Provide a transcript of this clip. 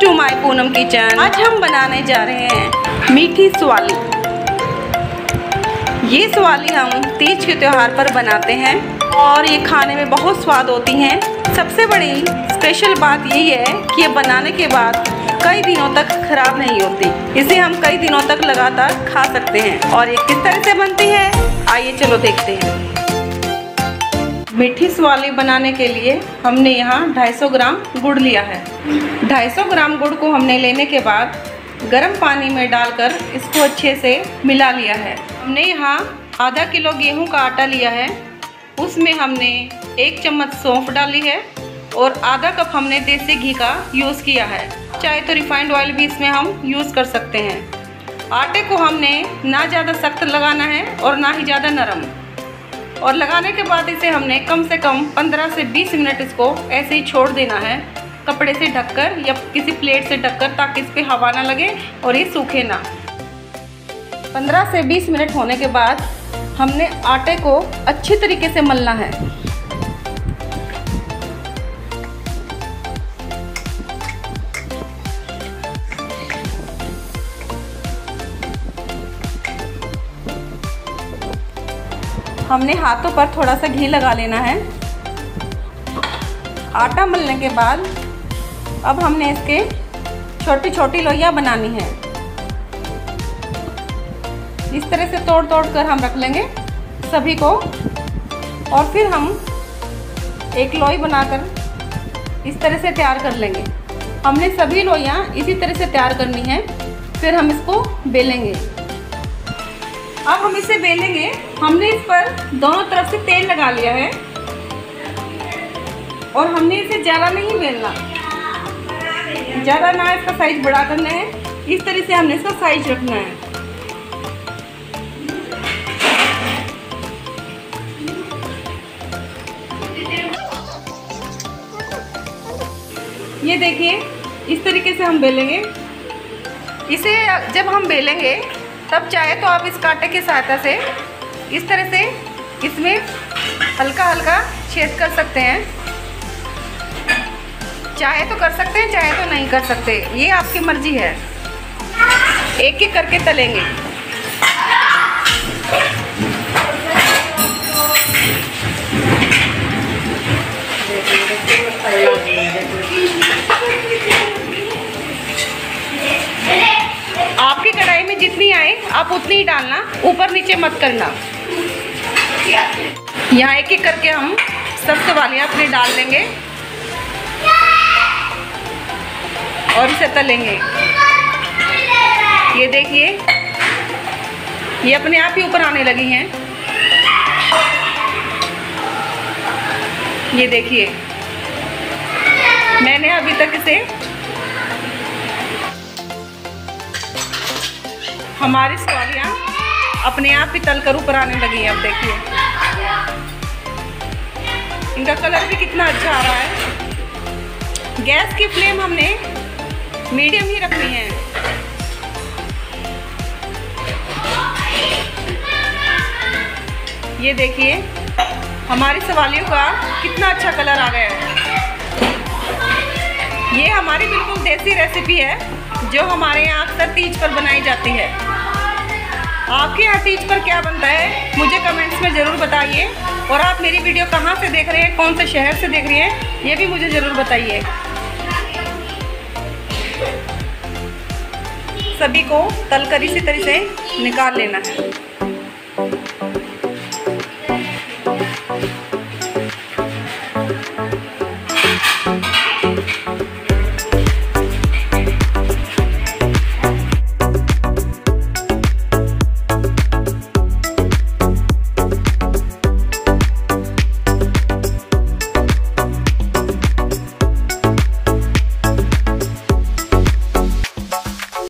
To my Poonam kitchen आज हम बनाने जा रहे हैं मीठी स्वाली। ये स्वाली हम तीज के त्योहार पर बनाते हैं और ये खाने में बहुत स्वाद होती हैं। सबसे बड़ी स्पेशल बात यही है कि ये बनाने के बाद कई दिनों तक खराब नहीं होती। इसे हम कई दिनों तक लगातार खा सकते हैं। और ये किस तरह से बनती है? आइए चलो देखते हैं। मीठी स्वाली बनाने के लिए हमने यहाँ 250 ग्राम गुड़ लिया है। 250 ग्राम गुड़ को हमने लेने के बाद गर्म पानी में डालकर इसको अच्छे से मिला लिया है। हमने यहाँ आधा किलो गेहूँ का आटा लिया है। उसमें हमने एक चम्मच सौंफ डाली है और आधा कप हमने देसी घी का यूज़ किया है। चाहे तो रिफाइंड ऑयल भी इसमें हम यूज़ कर सकते हैं। आटे को हमने ना ज़्यादा सख्त लगाना है और ना ही ज़्यादा नरम। और लगाने के बाद इसे हमने कम से कम 15 से 20 मिनट इसको ऐसे ही छोड़ देना है। कपड़े से ढककर या किसी प्लेट से ढककर ताकि इस पर हवा ना लगे और ये सूखे ना। 15 से 20 मिनट होने के बाद हमने आटे को अच्छी तरीके से मलना है। हमने हाथों पर थोड़ा सा घी लगा लेना है। आटा मलने के बाद अब हमने इसके छोटी छोटी लोइयाँ बनानी है। इस तरह से तोड़ तोड़ कर हम रख लेंगे सभी को। और फिर हम एक लोई बनाकर इस तरह से तैयार कर लेंगे। हमने सभी लोइयाँ इसी तरह से तैयार करनी है, फिर हम इसको बेलेंगे। अब हम इसे बेलेंगे। हमने इस पर दोनों तरफ़ से तेल लगा लिया है। और हमने इसे ज़्यादा नहीं बेलना। ज़्यादा ना इसका साइज़ बड़ा करना है। इस तरह से हमने इसका साइज़ रखना है। ये देखिए, इस तरीके से हम बेलेंगे। इसे जब हम बेलेंगे तब चाहे तो आप इस कांटे की सहायता से इस तरह से इसमें हल्का हल्का छेद कर सकते हैं। चाहे तो कर सकते हैं, चाहे तो नहीं कर सकते। ये आपकी मर्ज़ी है। एक एक करके तलेंगे। में जितनी आए, आप उतनी ही डालना। ऊपर नीचे मत करना। यहाँ एक एक करके हम सख्त वालियाँ अपने डाल लेंगे। और इसे तलेंगे। ये देखिए, ये अपने आप ही ऊपर आने लगी हैं। ये देखिए, मैंने अभी तक इसे हमारी सवालियाँ अपने आप ही तल कर ऊपर आने लगी हैं, अब देखिए। इनका कलर भी कितना अच्छा आ रहा है। गैस की फ्लेम हमने मीडियम ही रखनी है। ये देखिए, हमारी सवालियों का कितना अच्छा कलर आ गया है। ये हमारी बिल्कुल देसी रेसिपी है, जो हमारे यहाँ अक्सर तीज पर बनाई जाती है। आपके यहाँ तीज पर क्या बनता है, मुझे कमेंट्स में ज़रूर बताइए। और आप मेरी वीडियो कहाँ से देख रहे हैं, कौन से शहर से देख रहे हैं, ये भी मुझे ज़रूर बताइए। सभी को तलकर इसी तरह से निकाल लेना है।